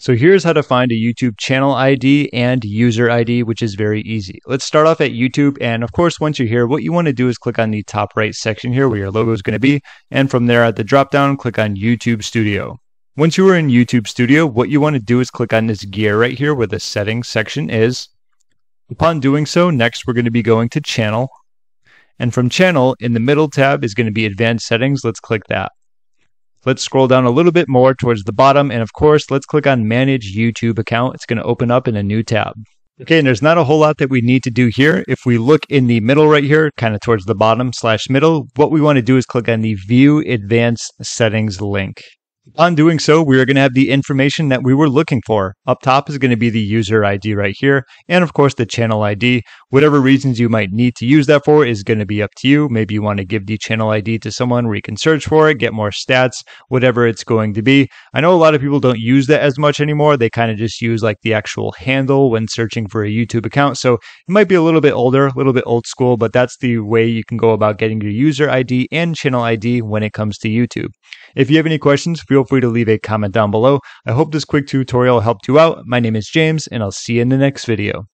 So here's how to find a YouTube channel ID and user ID, which is very easy. Let's start off at YouTube. And of course, once you're here, what you want to do is click on the top right section here where your logo is going to be. And from there at the drop down, click on YouTube Studio. Once you are in YouTube Studio, what you want to do is click on this gear right here where the settings section is. Upon doing so, next we're going to be going to channel. And from channel, in the middle tab is going to be advanced settings. Let's click that. Let's scroll down a little bit more towards the bottom. And of course, let's click on Manage YouTube Account. It's going to open up in a new tab. Okay, and there's not a whole lot that we need to do here. If we look in the middle right here, kind of towards the bottom slash middle, what we want to do is click on the View Advanced Settings link. On doing so, we are going to have the information that we were looking for. Up top is going to be the user ID right here, and of course the channel ID. Whatever reasons you might need to use that for is going to be up to you. Maybe you want to give the channel ID to someone where you can search for it, get more stats, whatever it's going to be. I know a lot of people don't use that as much anymore. They kind of just use like the actual handle when searching for a YouTube account. So it might be a little bit older, a little bit old school, but that's the way you can go about getting your user ID and channel ID when it comes to YouTube. If you have any questions, feel free to leave a comment down below. I hope this quick tutorial helped you out. My name is James, and I'll see you in the next video.